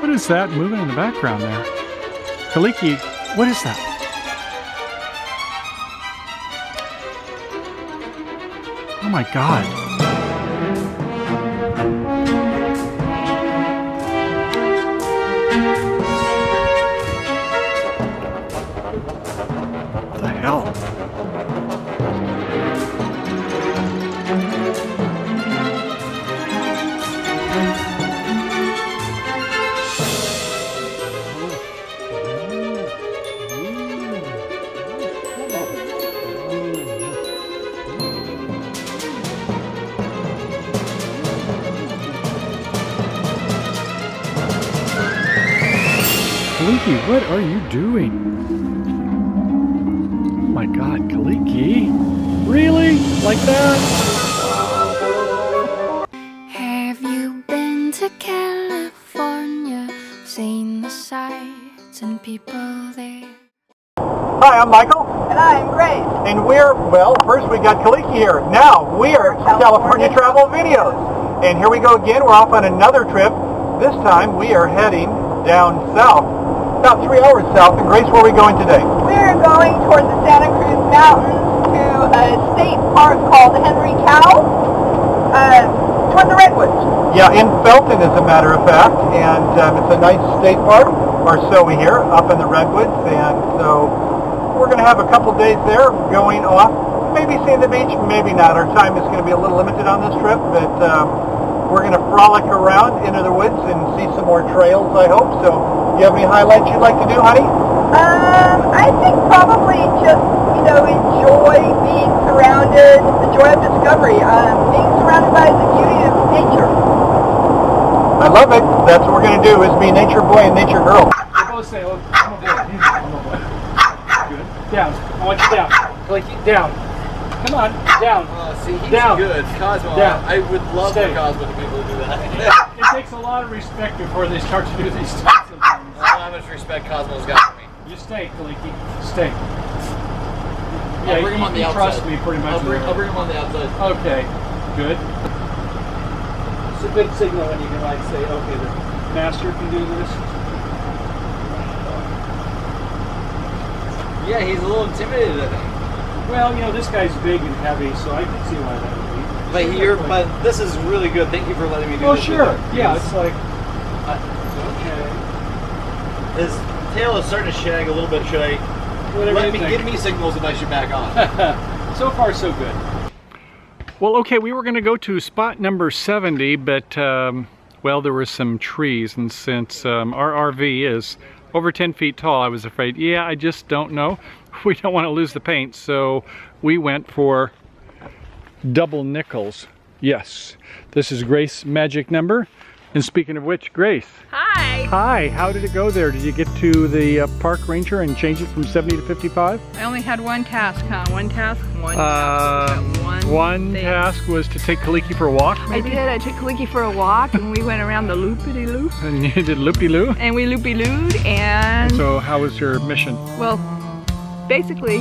What is that moving in the background there? Kaliki, what is that? Oh my god. Kaliki, what are you doing? Oh my god, Kaliki? Really? Like that? Have you been to California? Seen the sights and people there? Hi, I'm Michael, And I'm Grace. and we're, well, first we got Kaliki here. Now, we're California Travel Videos. And here we go again, we're off on another trip. This time we are heading down south, about three hours south. And Grace, where are we going today? We're going toward the Santa Cruz Mountains to a state park called Henry Cow, uh, toward the Redwoods. Yeah, in Felton, as a matter of fact. And um, it's a nice state park, or so we hear, up in the Redwoods. And so we're going to have a couple days there going off. Maybe seeing the beach, maybe not. Our time is going to be a little limited on this trip, but um, we're going to frolic around into the woods and see some more trails, I hope. So, you have any highlights you'd like to do, honey? Um, I think probably just, you know, enjoy being surrounded, the joy of discovery, um, being surrounded by the beauty of nature. I love it. That's what we're going to do, is be nature boy and nature girl. Both say, oh, I'm a boy. I'm a boy. Good. Down. I want you down. Kaliki, down. Come on, down. Uh, see, he's Down. good. Cosmo, Down. I, I would love Stay. for Cosmo to be able to do that. It takes a lot of respect before they start to do these types of things. I don't know how much respect Cosmo's got for me. You stay, Kaliki. Stay. I'll Yeah, bring him you, on the outside. trust me pretty much. I'll bring, I'll bring him on the outside. Okay, good. It's a good signal when you can like say, okay, the master can do this. Yeah, he's a little intimidated, I think. Well, you know, this guy's big and heavy, so I can see why that would be. But here, like- but this is really good. Thank you for letting me do Oh, this. sure. Yeah, it's like, okay. His tail is starting to shag a little bit. Should I Whatever let me think. give me signals if I should back on? So far, so good. Well, okay, we were going to go to spot number 70, but, um, well, there were some trees, and since um, our RV is over 10 feet tall, I was afraid, yeah, I just don't know. We don't want to lose the paint, so we went for double nickels. Yes, this is Grace magic number. And speaking of which, Grace. Hi. Hi, how did it go there? Did you get to the uh, park ranger and change it from 70 to 55? I only had one task, huh? One task, one Um, task. One, one task was to take Kaliki for a walk, I did. I took Kaliki for a walk and we went around the loopity loop And you did loopy-loo? and we loopy looed and So how was your mission? well, basically,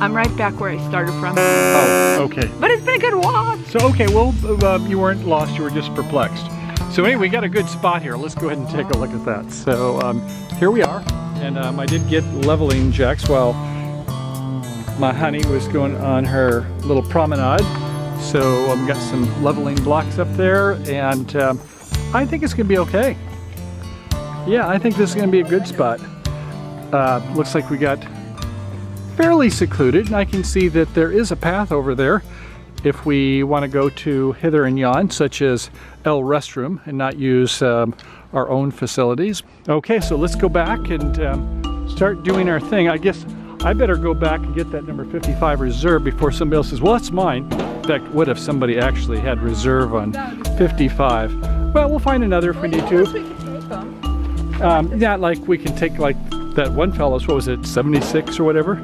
I'm right back where I started from. Oh, okay. But it's been a good walk. So, okay, well, uh, you weren't lost, you were just perplexed. So anyway, we got a good spot here. Let's go ahead and take a look at that. So um, here we are. And um, I did get leveling jacks while my honey was going on her little promenade. So I've got some leveling blocks up there and um, I think it's gonna be okay. Yeah, I think this is gonna be a good spot. Uh, looks like we got fairly secluded and I can see that there is a path over there if we want to go to hither and yon, such as El Restroom, and not use um, our own facilities. Okay, so let's go back and um, start doing our thing. I guess I better go back and get that number 55 reserve before somebody else says, well, that's mine. In fact, what if somebody actually had reserve on 55? Well, we'll find another if we need to. Um, yeah, like we can take like that one fellow's, what was it, 76 or whatever?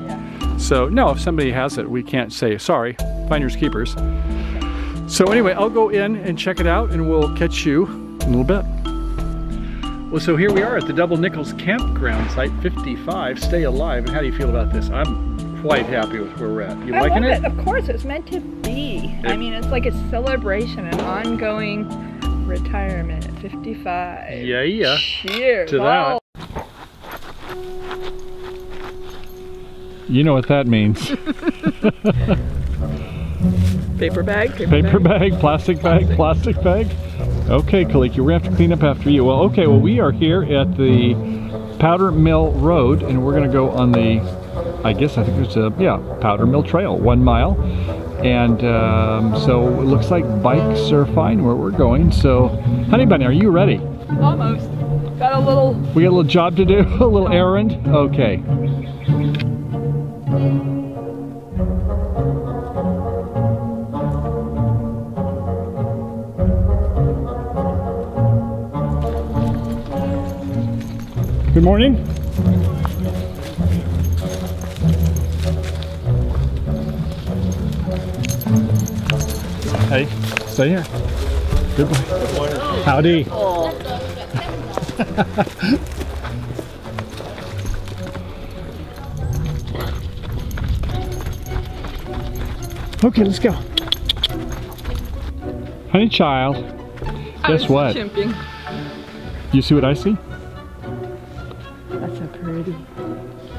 So no, if somebody has it, we can't say, sorry, finders keepers. So anyway, I'll go in and check it out and we'll catch you in a little bit. Well, so here we are at the Double Nickels Campground Site 55, Stay Alive. And how do you feel about this? I'm quite happy with where we're at. You I liking it? it. Of course, it's meant to be. I mean, it's like a celebration, an ongoing retirement at 55. Yeah, yeah. Cheers. To that. You know what that means. paper bag, paper, Paper bag. bag, plastic bag, plastic bag. Okay, Kaliki, we're gonna have to clean up after you. Well, okay, well we are here at the Powder Mill Road and we're gonna go on the, I guess I think it's a, yeah, Powder Mill Trail, one mile. And um, so it looks like bikes are fine where we're going. So, Honey Bunny, are you ready? Almost. Got a little. We got a little job to do, a little errand? Okay. Good morning. Hey, stay here. Good morning. Howdy. Oh. Okay, let's go. Honey child, I Guess was what? Chimping. you see what I see? That's so pretty.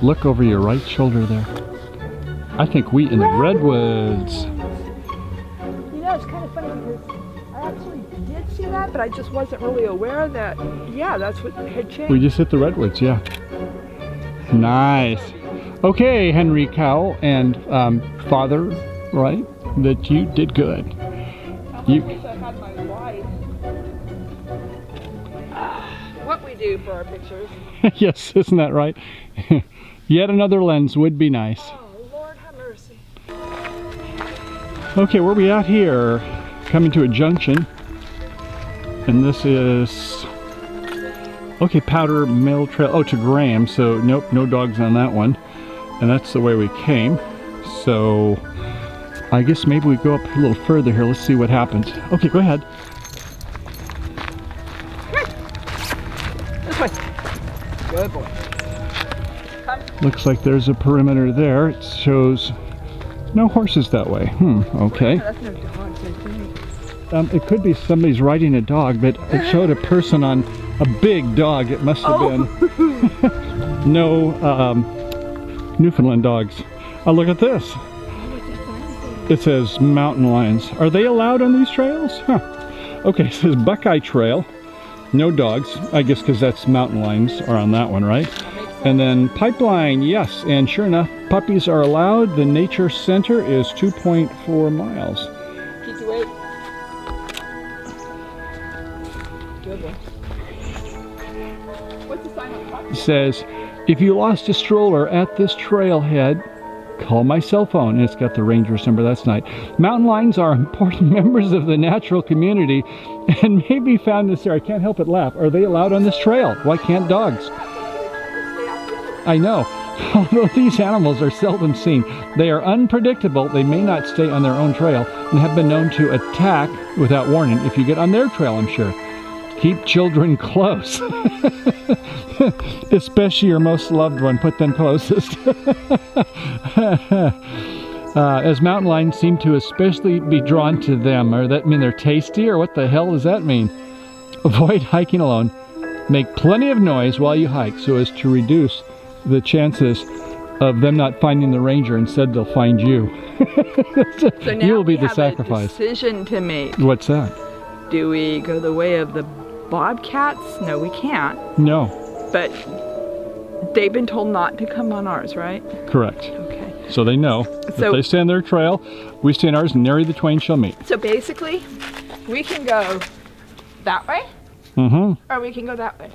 Look over your right shoulder there. I think we in the redwoods. You know, it's kind of funny because I actually did see that, but I just wasn't really aware that, yeah, that's what had changed. We just hit the redwoods, yeah. Nice. Okay, Henry Cowell and um, father, right? That you did good. You I had my wife. What we do for our pictures. yes, isn't that right? Yet another lens would be nice. Oh, Lord have mercy. Okay, where are we at here? Coming to a junction. And this is okay, Powder Mill Trail. Oh, to Graham. So nope, no dogs on that one. And that's the way we came. So I guess maybe we go up a little further here. Let's see what happens. Okay, go ahead. This way. Good boy. Looks like there's a perimeter there. It shows no horses that way. Hmm, okay. That's no dogs, I think. Um, it could be somebody's riding a dog, but it showed a person on a big dog. It must have Oh. been no um, Newfoundland dogs. Oh, look at this. It says mountain lions. Are they allowed on these trails? Huh. Okay, it says Buckeye Trail. No dogs. I guess because that's mountain lions are on that one, right? And then Pipeline, yes. And sure enough, puppies are allowed. The nature center is 2.4 miles. Keep the weight. Good boy. What's the sign on top? says, if you lost a stroller at this trailhead, call my cell phone. And it's got the ranger's number. That's nice. Mountain lions are important members of the natural community and may be found this area. I can't help but laugh. Are they allowed on this trail? Why can't dogs? I know. Although these animals are seldom seen, they are unpredictable. They may not stay on their own trail and have been known to attack without warning if you get on their trail, I'm sure. Keep children close. Especially your most loved one. Put them closest. uh, as mountain lions seem to especially be drawn to them. Or that mean they're tasty? Or what the hell does that mean? Avoid hiking alone. Make plenty of noise while you hike so as to reduce the chances of them not finding the ranger. Instead, they'll find you. So now you will be we the have sacrifice. A decision to make. What's that? Do we go the way of the bobcats? No, we can't. No. But they've been told not to come on ours, right? Correct. Okay. So they know. So- if they stay on their trail, we stay on ours, and nary the twain shall meet. So basically, we can go that way, Mm-hmm. or we can go that way.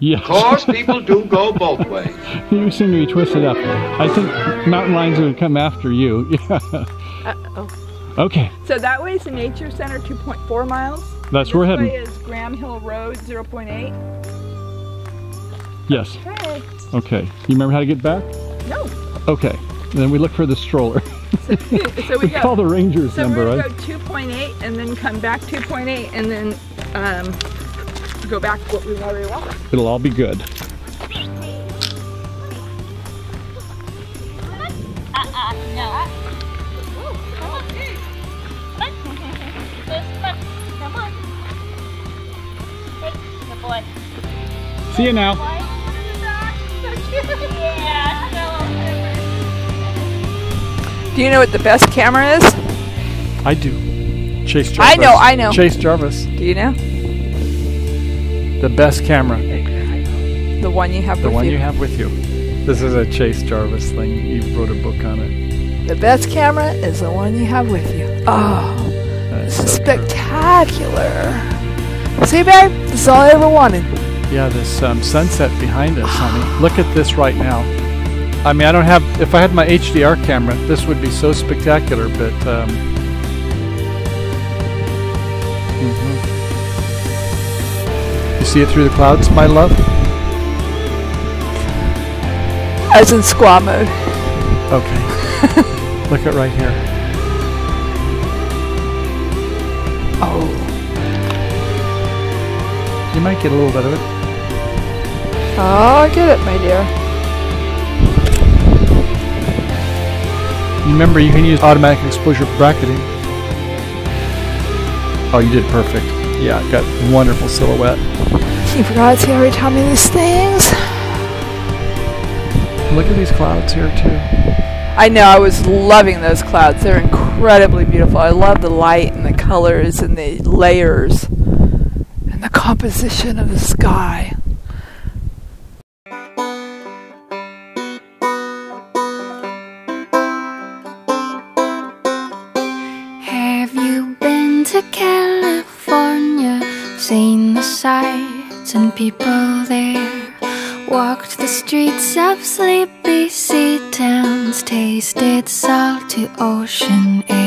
Yes. Of course, people do go both ways. you seem to be twisted up. I think mountain lions would come after you. Yeah. Uh, oh. Okay. So that way is the nature center, 2.4 miles. That's this where we're way heading. is Graham Hill Road, 0.8. Yes. Okay. Okay. You remember how to get back? No. Okay. Then we look for the stroller. So we we call the ranger's So number, right? gonna go 2.8 and then come back 2.8 and then um, go back what we already walked. It'll all be good. See you now. Do you know what the best camera is? I do. Chase Jarvis. I know, I know. Chase Jarvis. Do you know? The best camera. The one you have The with one you. you have with you. This is a Chase Jarvis thing. You wrote a book on it. The best camera is the one you have with you. Oh, this is so true. spectacular. See, babe? This is all I ever wanted. Yeah, this um, sunset behind us, honey. Look at this right now. I mean, I don't have. If I had my HDR camera, this would be so spectacular. But um, mhm. you see it through the clouds, my love. As in squaw mode. Okay. Look at right here. Oh. You might get a little bit of it. Oh, I get it, my dear. Remember, you can use automatic exposure bracketing. Oh, you did perfect. Yeah, got wonderful silhouette. You forgot to already tell me these things. Look at these clouds here too. I know, I was loving those clouds. They're incredibly beautiful. I love the light and the colors and the layers and the composition of the sky. To California? Seen the sights and people there? Walked the streets of sleepy sea towns, tasted salty ocean air.